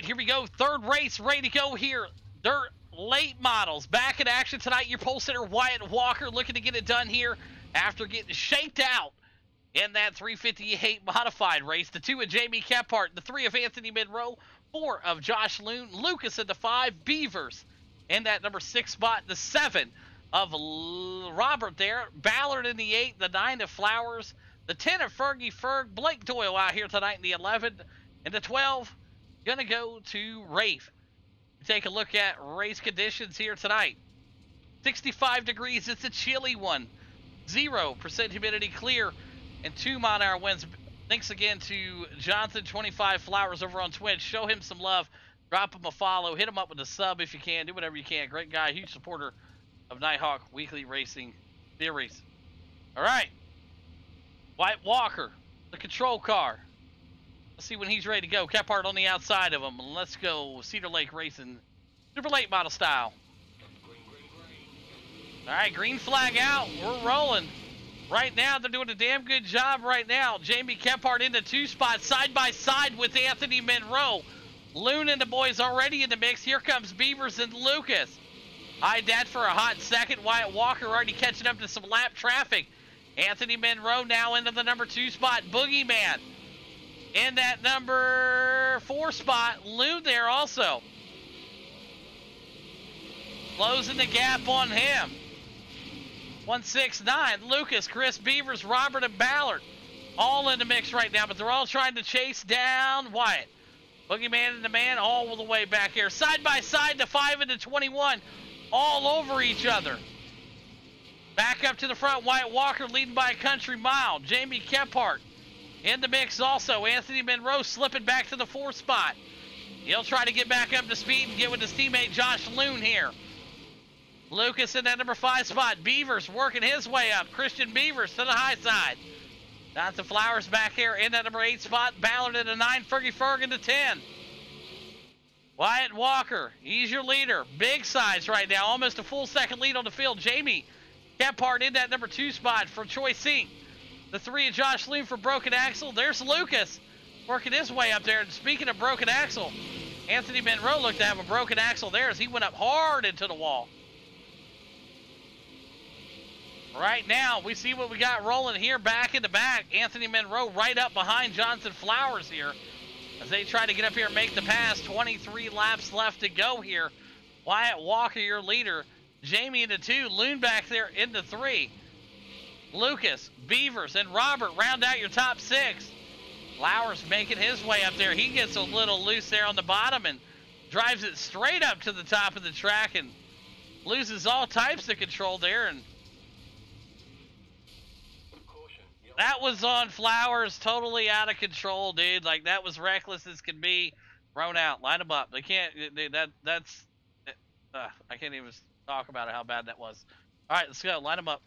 right, here we go. Third race ready to go here. Dirt late models back in action tonight. Your pole sitter Wyatt Walker looking to get it done here after getting shaped out in that 358 modified race. The two of Jamie Kephart, the three of Anthony Monroe, four of Josh Loon, Lucas in the five, Beavers in that number six spot, the seven of L- Robert there, Ballard in the eight, the nine of Flowers, the ten of Fergie Ferg, Blake Doyle out here tonight in the 11, and the 12 gonna go to Rafe. Take a look at race conditions here tonight. 65 degrees, it's a chilly one. 0% humidity clear and two mile an hour winds. Thanks again to Johnson25 Flowers over on Twitch. Show him some love. Drop him a follow. Hit him up with a sub if you can. Do whatever you can. Great guy. Huge supporter of NiteHawk Weekly Racing Series. All right. Wyatt Walker, the control car. See when he's ready to go. Kephart on the outside of him. Let's go Cedar Lake Racing. Super late model style. All right, green flag out. We're rolling. Right now, they're doing a damn good job right now. Jamie Kephart in the two spot, side by side with Anthony Monroe. Loon and the boys already in the mix. Here comes Beavers and Lucas. Eyed that for a hot second. Wyatt Walker already catching up to some lap traffic. Anthony Monroe now into the number two spot. Boogeyman in that number four spot. Loon there also. Closing the gap on him. 169. Lucas, Chris Beavers, Robert, and Ballard. All in the mix right now, but they're all trying to chase down Wyatt. Boogeyman and the man all the way back here. Side by side, the 5 and the 21. All over each other. Back up to the front, Wyatt Walker leading by a country mile. Jamie Kephart in the mix also. Anthony Monroe slipping back to the fourth spot. He'll try to get back up to speed and get with his teammate Josh Loon here. Lucas in that number five spot. Beavers working his way up. Christian Beavers to the high side. Jonathan Flowers back here in that number eight spot. Ballard in the nine. Fergie Ferg in the ten. Wyatt Walker, he's your leader. Big size right now. Almost a full second lead on the field. Jamie Kephart in that number two spot for Choice Inc. The three of Josh Loon for Broken Axle. There's Lucas working his way up there. And speaking of Broken Axle, Anthony Monroe looked to have a broken axle there as he went up hard into the wall. Right now, we see what we got rolling here back in the back. Anthony Monroe right up behind Johnson Flowers here as they try to get up here and make the pass. 23 laps left to go here. Wyatt Walker, your leader. Jamie into two. Loon back there into three. Lucas, Beavers, and Robert round out your top six. Flowers making his way up there. He gets a little loose there on the bottom and drives it straight up to the top of the track and loses all types of control there and That was on Flowers, totally out of control, dude. Like that was reckless as can be. Thrown out, line them up. They can't. That that's. Uh, I can't even talk about it. How bad that was. All right, let's go. Line them up.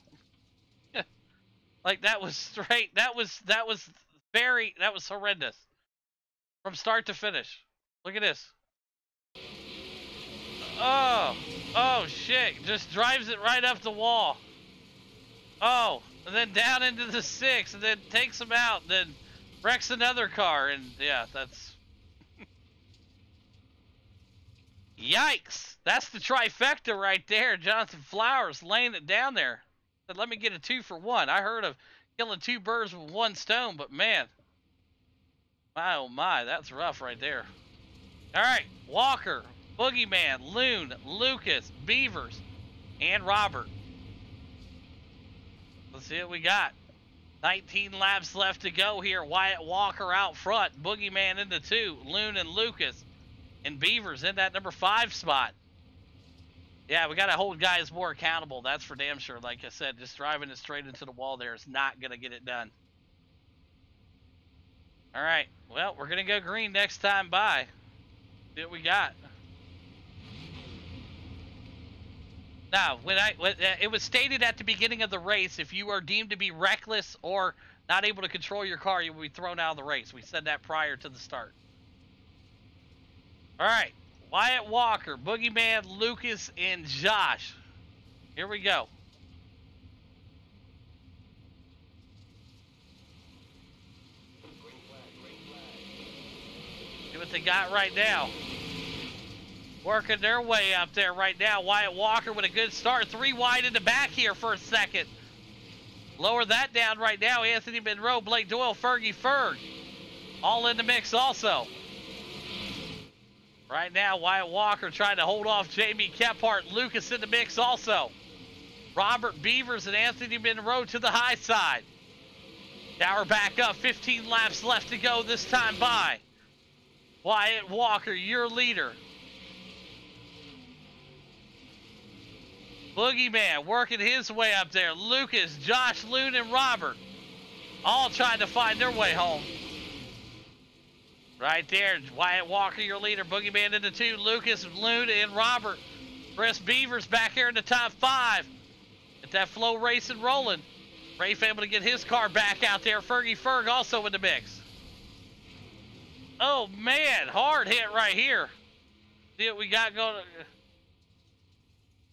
Like that was straight. That was that was very. That was horrendous. From start to finish. Look at this. Oh, oh shit! Just drives it right up the wall. Oh, and then down into the six, and then takes him out, then wrecks another car, and yeah, that's. Yikes! That's the trifecta right there. Jonathan Flowers laying it down there. Said, let me get a two for one. I heard of killing two birds with one stone, but man, my oh my, that's rough right there. All right, Walker, Boogeyman, Loon, Lucas, Beavers, and Robert. Let's see what we got. 19 laps left to go here. Wyatt Walker out front. Boogeyman into two. Loon and Lucas. And Beavers in that number five spot. Yeah, we got to hold guys more accountable. That's for damn sure. Like I said, just driving it straight into the wall there is not going to get it done. All right. Well, we're going to go green next time by. See what we got. Now, when I when, uh, it was stated at the beginning of the race, if you are deemed to be reckless or not able to control your car, you will be thrown out of the race. We said that prior to the start. All right, Wyatt Walker, Boogeyman, Lucas, and Josh. Here we go. See what they got right now. Working their way up there right now. Wyatt Walker with a good start. Three wide in the back here for a second. Lower that down right now. Anthony Monroe, Blake Doyle, Fergie Ferg. All in the mix also. Right now, Wyatt Walker trying to hold off Jamie Kephart. Lucas in the mix also. Robert Beavers and Anthony Monroe to the high side. Tower back up. 15 laps left to go this time by. Wyatt Walker, your leader. Boogeyman working his way up there. Lucas, Josh, Loon, and Robert all trying to find their way home. Right there, Wyatt Walker, your leader. Boogeyman in the two. Lucas, Loon, and Robert. Chris Beavers back here in the top five. Get that flow racing rolling. Rafe able to get his car back out there. Fergie Ferg also in the mix. Oh man, hard hit right here. See what we got going.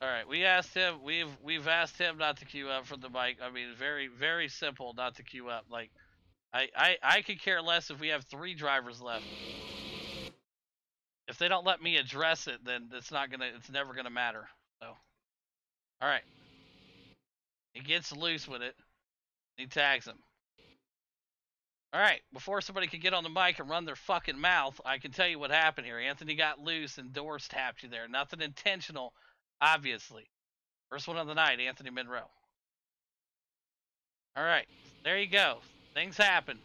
All right, we asked him. We've we've asked him not to queue up from the mic. I mean, very very simple not to queue up. Like, I I I could care less if we have three drivers left. If they don't let me address it, then it's not gonna. It's never gonna matter. So, all right. He gets loose with it. He tags him. All right, before somebody could get on the mic and run their fucking mouth, I can tell you what happened here. Anthony got loose and Doors tapped you there. Nothing intentional obviously. First one of the night, Anthony Monroe. All right, there you go. Things happen.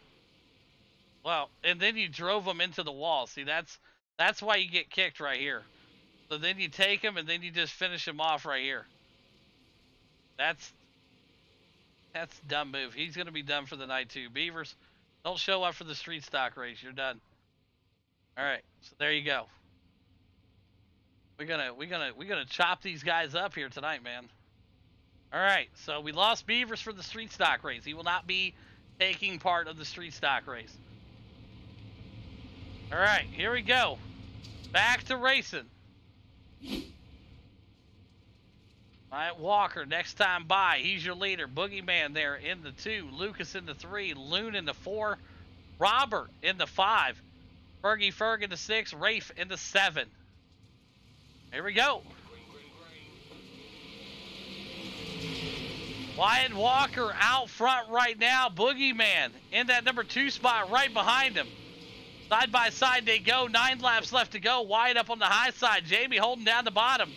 Well, and then you drove them into the wall. See, that's that's why you get kicked right here. So then you take him and then you just finish him off right here. That's that's dumb move. He's gonna be done for the night too. Beavers, don't show up for the street stock race. You're done. All right, so there you go. We're gonna we're gonna we're gonna chop these guys up here tonight, man. All right, so we lost Beavers for the street stock race. He will not be taking part of the street stock race. All right, here we go. Back to racing. Wyatt Walker, next time by, he's your leader. Boogeyman there in the two. Lucas in the three. Loon in the four. Robert in the five. Fergie Ferg in the six. Rafe in the seven. Here we go. Wyatt Walker out front right now. Boogeyman in that number two spot right behind him. Side by side they go. Nine laps left to go. Wyatt up on the high side. Jamie holding down the bottom.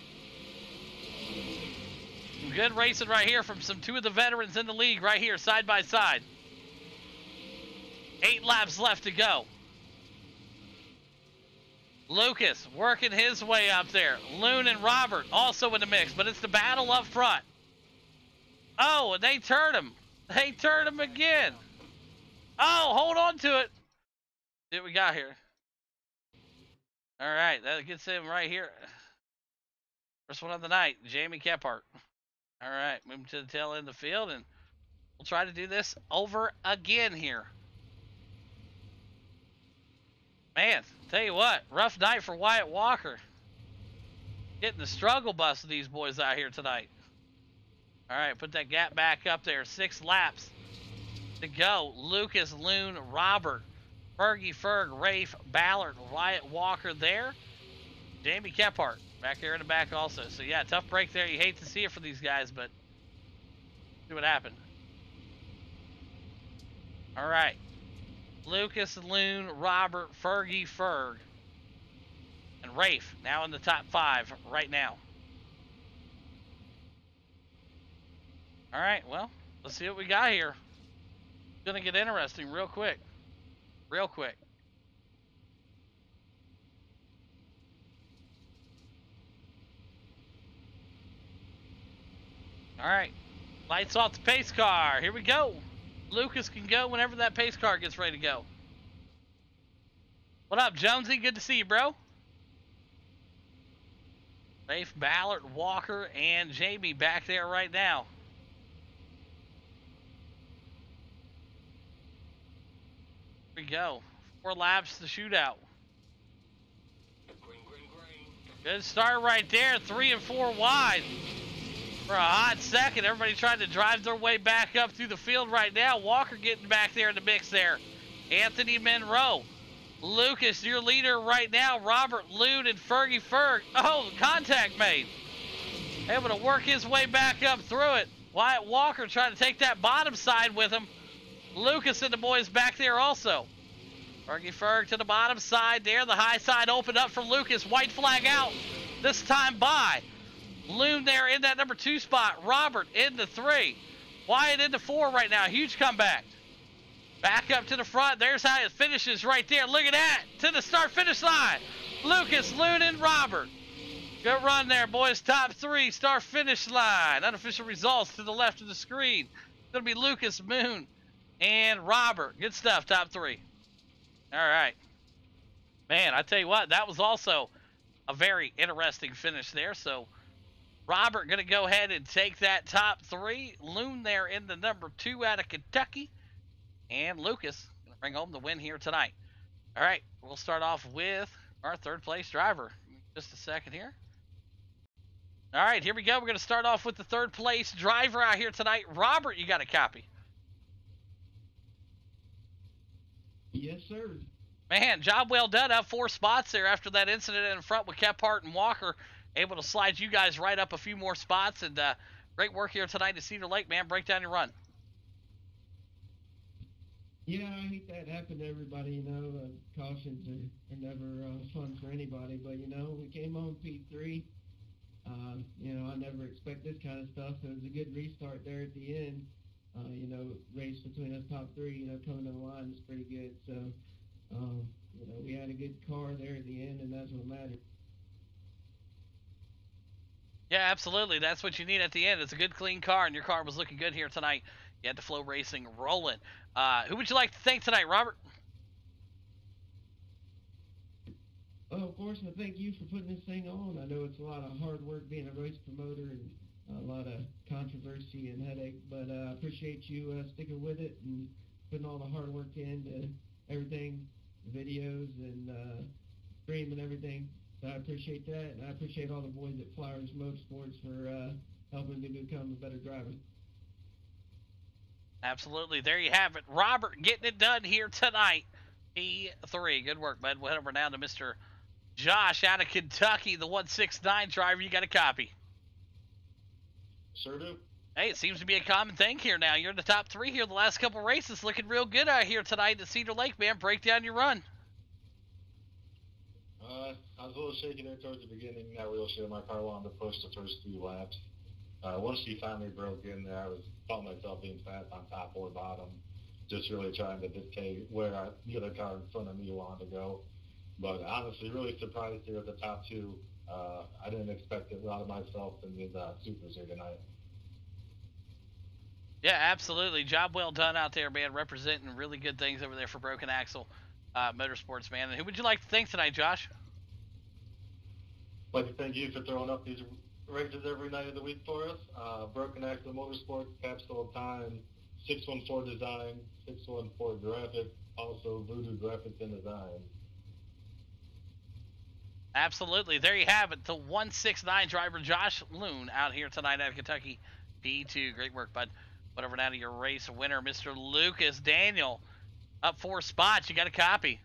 Good racing right here from some two of the veterans in the league right here, side by side. Eight laps left to go. Lucas working his way up there. Loon and Robert also in the mix, but it's the battle up front. Oh, they turn him. They turn him again. Oh, hold on to it. What we got here. All right, that gets him right here. First one of the night, Jamie Kephart. All right, move him to the tail end of the field, and we'll try to do this over again here. Man, tell you what, rough night for Wyatt Walker. Getting the struggle bus of these boys out here tonight. All right, put that gap back up there. Six laps to go. Lucas, Loon, Robert, Fergie, Ferg, Rafe, Ballard, Wyatt Walker there. Jamie Kephart back there in the back also. So yeah, tough break there. You hate to see it for these guys, but see what happened. All right. Lucas, Loon, Robert, Fergie, Ferg, and Rafe now in the top five right now. All right, well, let's see what we got here. It's gonna get interesting real quick. Real quick. All right, lights off the pace car. Here we go. Lucas can go whenever that pace car gets ready to go. What up, Jonesy? Good to see you, bro. Rafe, Ballard, Walker, and Jamie back there right now. We go. Four laps to shootout. Good start right there. Three and four wide for a hot second. Everybody trying to drive their way back up through the field right now. Walker getting back there in the mix there. Anthony Monroe Lucas, your leader right now, Robert Loon and Fergie Ferg. Oh, contact made. Able to work his way back up through it. Wyatt Walker trying to take that bottom side with him. Lucas and the boys back there also. Fergie Ferg to the bottom side there. The high side opened up for Lucas. White flag out. This time by. Loon there in that number two spot. Robert in the three. Wyatt in the four right now. Huge comeback. Back up to the front. There's how it finishes right there. Look at that. To the start finish line. Lucas, Loon, and Robert. Good run there, boys. Top three, start finish line. Unofficial results to the left of the screen. It's going to be Lucas, Loon, and Robert. Good stuff, top three. All right. Man, I tell you what, that was also a very interesting finish there. So, Robert going to go ahead and take that top three. Loon there in the number two out of Kentucky. And Lucas going to bring home the win here tonight. All right, we'll start off with our third place driver. Just a second here. All right, here we go. We're going to start off with the third place driver out here tonight. Robert, you got a copy. Yes, sir. Man, job well done. Up four spots there after that incident in front with Kephart and Walker. Able to slide you guys right up a few more spots. And uh, great work here tonight at Cedar Lake, man. Break down your run. Yeah, I hate that happened to everybody, you know. Uh, cautions are, are never uh, fun for anybody. But, you know, we came home P3. Uh, you know, I never expect this kind of stuff. So it was a good restart there at the end. Uh, you know, race between us top three, you know, coming to the line was pretty good. So, um, you know, we had a good car there at the end, and that's what mattered. Yeah, absolutely. That's what you need at the end. It's a good, clean car, and your car was looking good here tonight. You had the Flow Racing rolling. Uh, who would you like to thank tonight, Robert? Well, of course, I thank you for putting this thing on. I know it's a lot of hard work being a race promoter and a lot of controversy and headache, but uh, I appreciate you uh, sticking with it and putting all the hard work into everything, videos and uh, stream and everything. So I appreciate that, and I appreciate all the boys at Flowers Motorsports for uh, helping me become a better driver. Absolutely. There you have it. Robert getting it done here tonight. P3. Good work, bud. We'll head over now to Mr. Josh out of Kentucky, the 169 driver. You got a copy. Sure do. Hey, it seems to be a common thing here now. You're in the top three here the last couple races. Looking real good out here tonight at Cedar Lake, man. Break down your run. Uh, I was a little shaky there towards the beginning. That wheelchair, my car wanted to push the first few laps. Uh, once she finally broke in there, I was felt myself being fast on top or bottom, just really trying to dictate where I, the other car in front of me wanted to go. But honestly, really surprised here at the top two. Uh, I didn't expect it out of myself and these uh, supers here tonight. Yeah, absolutely. Job well done out there, man. Representing really good things over there for Broken Axle uh, Motorsports, man. And who would you like to thank tonight, Josh? I'd like to thank you for throwing up these races every night of the week for us. Uh, Broken Axle Motorsports, Capsule of Time, 614 Design, 614 Graphics, also Voodoo Graphics and Design. Absolutely. There you have it. The 169 driver, Josh Loon, out here tonight out of Kentucky. P2. Great work, bud. Whatever now to your race winner, Mr. Lucas Daniel. Up four spots. You got a copy.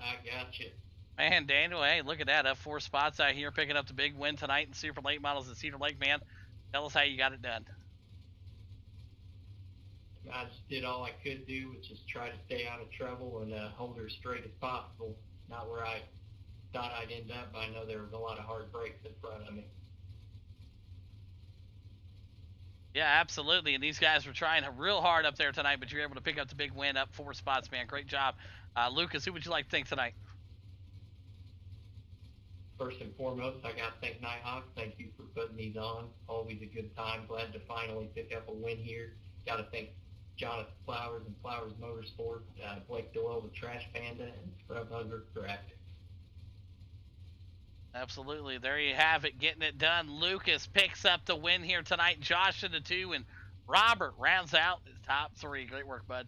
I got you. Man, Daniel, hey, look at that. Up four spots out here, picking up the big win tonight in Super Late Models at Cedar Lake, man. Tell us how you got it done. I just did all I could do, which is try to stay out of trouble and uh, hold her as straight as possible. Not where I thought I'd end up, but I know there was a lot of hard breaks in front of me. Yeah, absolutely. And these guys were trying real hard up there tonight, but you're able to pick up the big win up four spots, man. Great job. Uh, Lucas, who would you like to thank tonight? First and foremost, I got to thank NiteHawk. Thank you for putting these on. Always a good time. Glad to finally pick up a win here. Got to thank Jonathan Flowers and Flowers Motorsport, uh, Blake Doyle, the Trash Panda, and Scrub Hugger Graphics. Absolutely. There you have it, getting it done. Lucas picks up the win here tonight. Josh in the two, and Robert rounds out his top three. Great work, bud.